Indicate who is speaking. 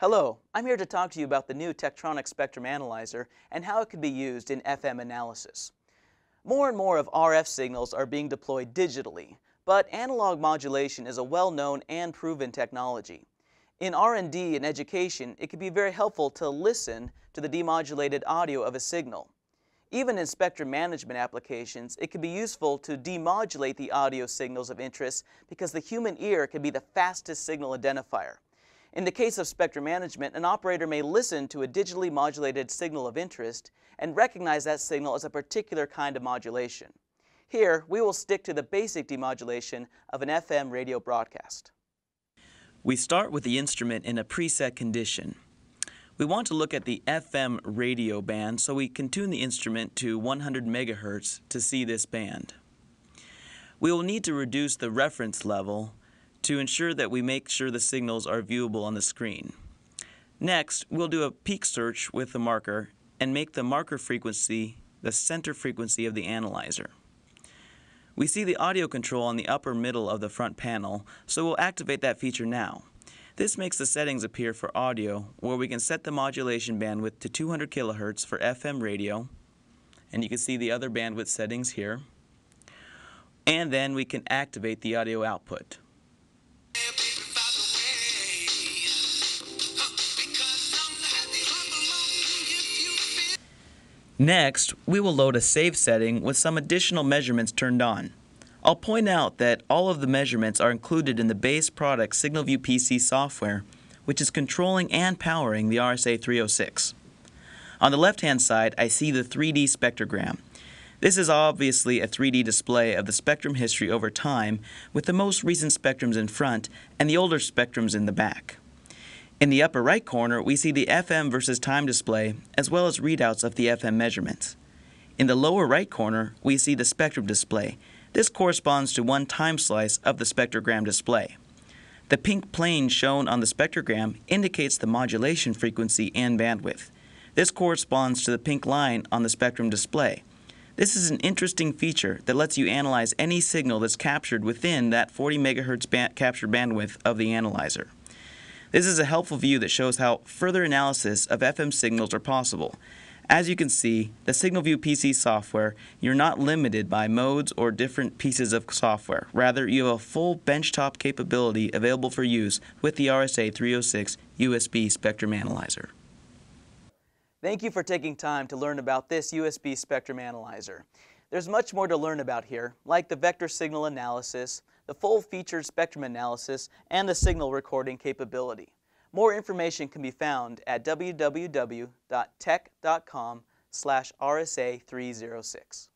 Speaker 1: Hello, I'm here to talk to you about the new Tektronix Spectrum Analyzer and how it can be used in FM analysis. More and more of RF signals are being deployed digitally, but analog modulation is a well-known and proven technology. In R&D and education, it can be very helpful to listen to the demodulated audio of a signal. Even in spectrum management applications, it can be useful to demodulate the audio signals of interest because the human ear can be the fastest signal identifier. In the case of spectrum management, an operator may listen to a digitally modulated signal of interest and recognize that signal as a particular kind of modulation. Here, we will stick to the basic demodulation of an FM radio broadcast.
Speaker 2: We start with the instrument in a preset condition. We want to look at the FM radio band, so we can tune the instrument to 100 megahertz to see this band. We will need to reduce the reference level to ensure that we make sure the signals are viewable on the screen. Next, we'll do a peak search with the marker and make the marker frequency the center frequency of the analyzer. We see the audio control on the upper middle of the front panel, so we'll activate that feature now. This makes the settings appear for audio, where we can set the modulation bandwidth to 200 kilohertz for FM radio, and you can see the other bandwidth settings here. And then we can activate the audio output. Next, we will load a save setting with some additional measurements turned on. I'll point out that all of the measurements are included in the base product SignalVu-PC software, which is controlling and powering the RSA 306. On the left-hand side, I see the 3D spectrogram. This is obviously a 3D display of the spectrum history over time, with the most recent spectrums in front and the older spectrums in the back. In the upper right corner, we see the FM versus time display, as well as readouts of the FM measurements. In the lower right corner, we see the spectrum display, this corresponds to one time slice of the spectrogram display. The pink plane shown on the spectrogram indicates the modulation frequency and bandwidth. This corresponds to the pink line on the spectrum display. This is an interesting feature that lets you analyze any signal that's captured within that 40 megahertz band capture bandwidth of the analyzer. This is a helpful view that shows how further analysis of FM signals are possible, as you can see, the SignalVu-PC software, you're not limited by modes or different pieces of software. Rather, you have a full benchtop capability available for use with the RSA 306 USB Spectrum Analyzer.
Speaker 1: Thank you for taking time to learn about this USB Spectrum Analyzer. There's much more to learn about here, like the vector signal analysis, the full-featured spectrum analysis, and the signal recording capability. More information can be found at www.tek.com slash RSA306.